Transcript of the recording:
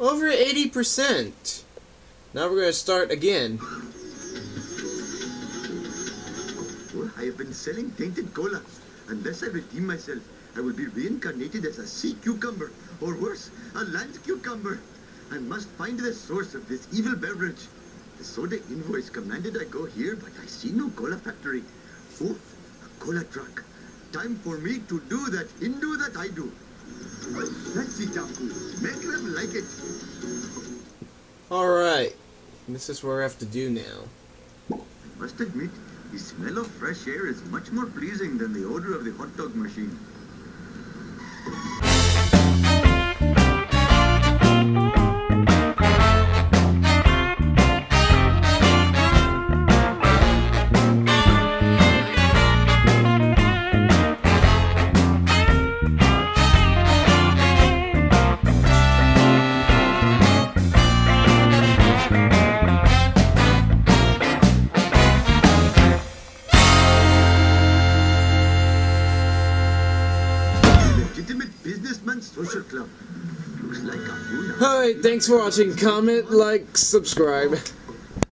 Over 80%. Now we're going to start again. I have been selling tainted cola. Unless I redeem myself, I will be reincarnated as a sea cucumber, or worse, a land cucumber. I must find the source of this evil beverage. The soda invoice commanded I go here, but I see no cola factory. Oh, a cola truck. Time for me to do that Hindu that I do. Alright. This is what I have to do now. I must admit, the smell of fresh air is much more pleasing than the odor of the hot dog machine. Legitimate Businessman Social Club. Looks like a. Alright, thanks for watching. Comment, like, subscribe.